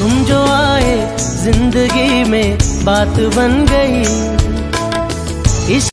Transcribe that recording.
तुम जो आए ज़िंदगी में बात बन गई।